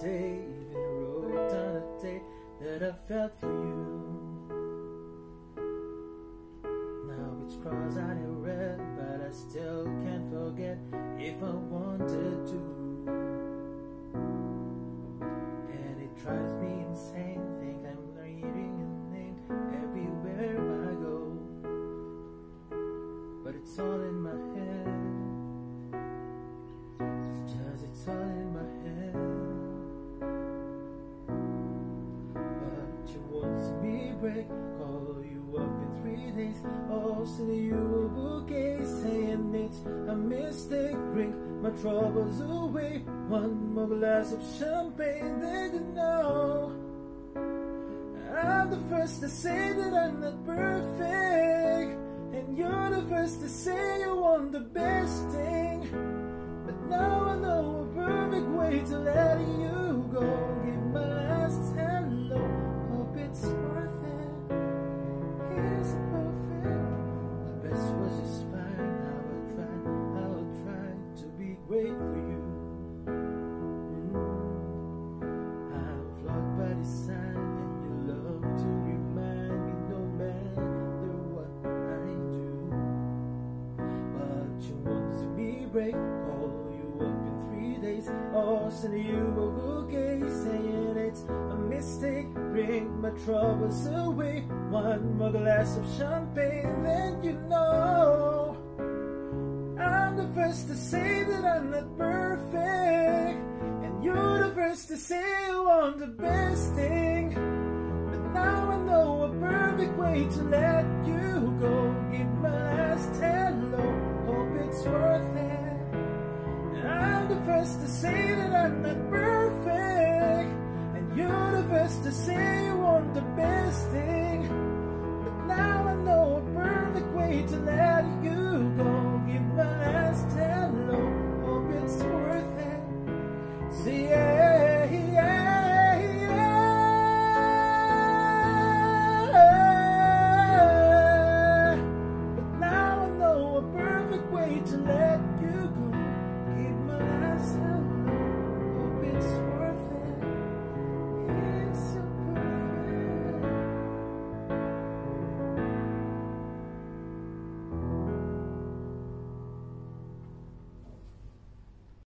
day, even wrote down a day that I felt for you. Now it's crossed out in red, but I still can't forget if I wanted to. And it drives me insane, think I'm reading your name everywhere I go. But it's all in my head. It's just, it's all in my head. Call you up in three days. Oh, send you a bouquet, saying it's a mistake. Drink my troubles away. One more glass of champagne, then you know. I'm the first to say that I'm not perfect. And you're the first to say you want the best thing. But now I know a perfect way to let break, call you up in three days, or send you a bouquet saying it's a mistake. Bring my troubles away, one more glass of champagne, then you know. I'm the first to say that I'm not perfect, and you're the first to say you want the best thing. But now I know a perfect way to let you go. Give my last hello, hope it's worth it universe to say that I'm not perfect, and universe to say you want the best thing. But now I know a perfect way to let you go. Give my last hello, hope it's worth it. See. Yeah.